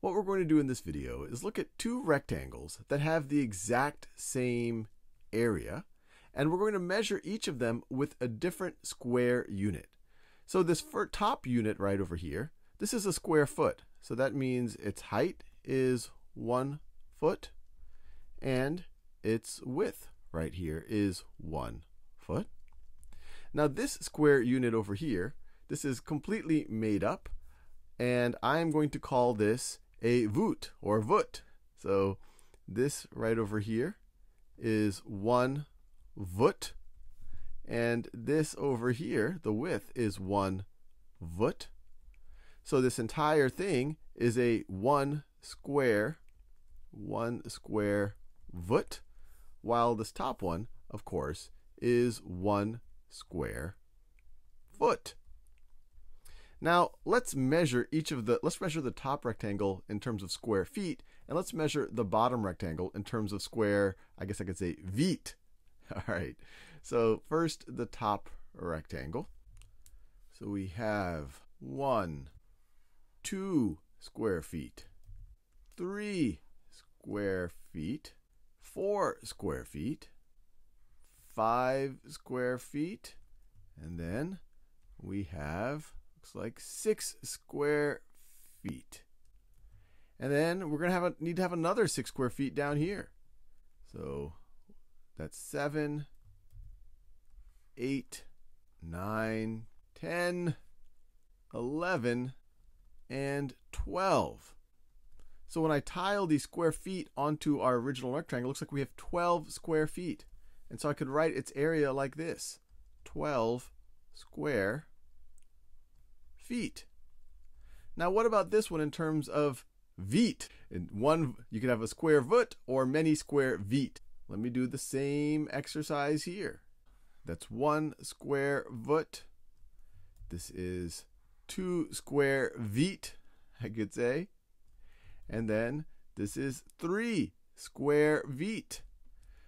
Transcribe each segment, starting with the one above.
what we're going to do in this video is look at two rectangles that have the exact same area, and we're going to measure each of them with a different square unit. So this top unit right over here, this is a square foot. So that means its height is one foot, and its width right here is one foot. Now this square unit over here, this is completely made up, and I'm going to call this a voet or voet. So this right over here is one voet, and this over here, the width is one voet. So this entire thing is a one square, one square voet, while this top one, of course, is one square foot. Now, let's measure each of the, let's measure the top rectangle in terms of square feet, and let's measure the bottom rectangle in terms of square, I guess I could say feet. All right, so first the top rectangle. So we have one, two square feet, three square feet, four square feet, five square feet, and then we have looks like six square feet. And then we're gonna have a, need to have another six square feet down here. So that's seven, eight, nine, ten, eleven, and twelve. So when I tile these square feet onto our original rectangle, it looks like we have 12 square feet. And so I could write its area like this 12 square feet. Now, what about this one in terms of feet? In one, you could have a square foot or many square feet. Let me do the same exercise here. That's one square foot. This is two square feet, I could say. And then this is three square feet.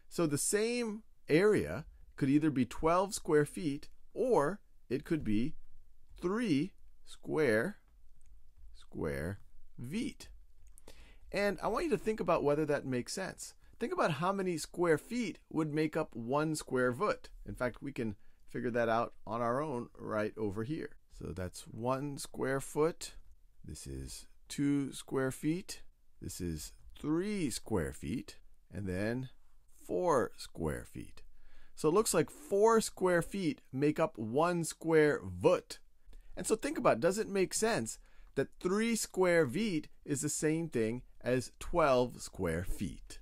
So the same area could either be 12 square feet or it could be 3 square square feet. And I want you to think about whether that makes sense. Think about how many square feet would make up one square foot. In fact, we can figure that out on our own right over here. So that's one square foot. This is two square feet. This is three square feet. And then four square feet. So it looks like four square feet make up one square foot. And so think about it. does it make sense that three square feet is the same thing as 12 square feet?